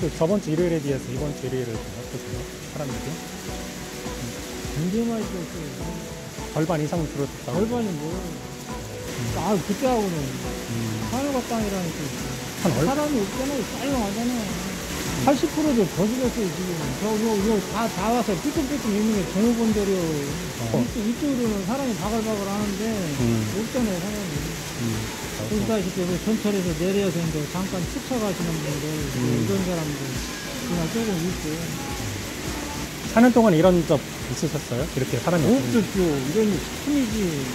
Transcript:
그 저번 주 일요일에 비해서 이번 주 일요일은 좀 어떠세요? 사람들이? 굉장히 많이 줬어요. 절반 이상 줄었다고? 절반이 뭐. 아, 그때하고는 하늘과 땅이라는 게. 한 얼, 사람이 없잖아요. 쌀렁하잖아요. 80%도 더 죽었어요, 지금. 저, 요, 요, 다, 다 와서 삐뚤삐뚤 있는 게 종업원들이요. 어. 이쪽, 이쪽으로는 사람이 바글바글 하는데, 음. 없잖아요, 사람이. 음. 보시다시피 그 전철에서 내려서 이제 잠깐 스쳐가시는 분들, 음. 이런 사람들, 그냥 조금 있고. 사는 동안 이런 적 있으셨어요? 이렇게 사람이 없었죠. 이런 게 처음이지.